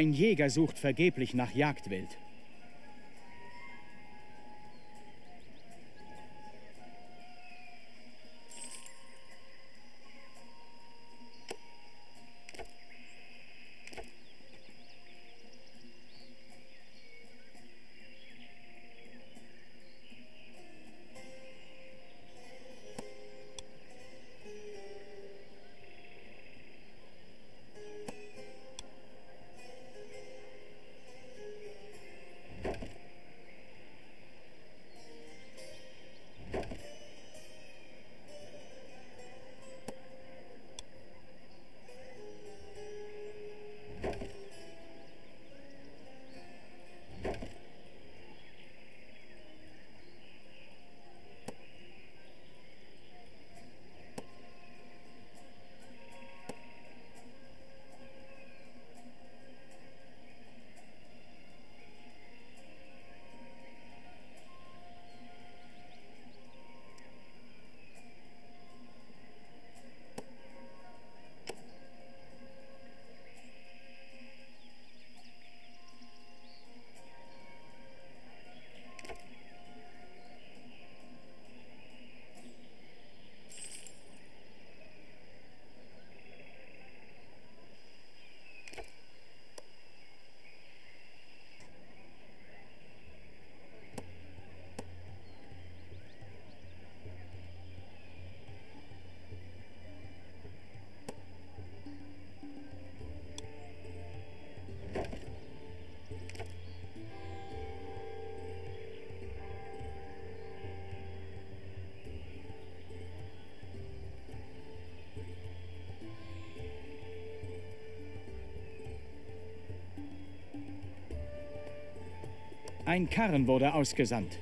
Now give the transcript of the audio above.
Ein Jäger sucht vergeblich nach Jagdwild. Ein Karren wurde ausgesandt.